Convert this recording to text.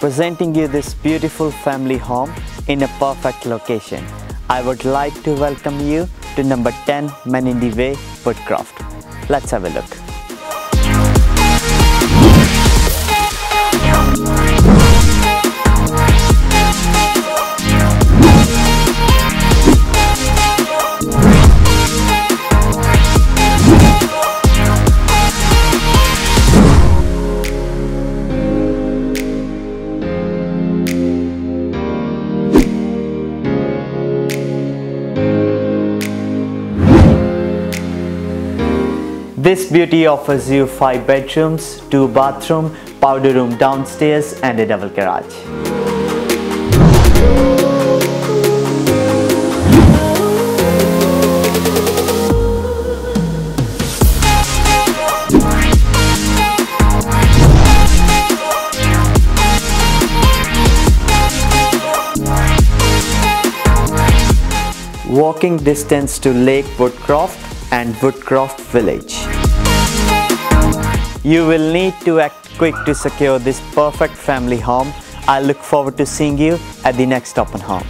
presenting you this beautiful family home in a perfect location. I would like to welcome you to number 10 Menindee Way, Woodcroft. Let's have a look. This beauty offers you 5 bedrooms, 2 bathroom, powder room downstairs and a double garage. Walking distance to Lake Woodcroft and Woodcroft Village. You will need to act quick to secure this perfect family home. I look forward to seeing you at the next open home.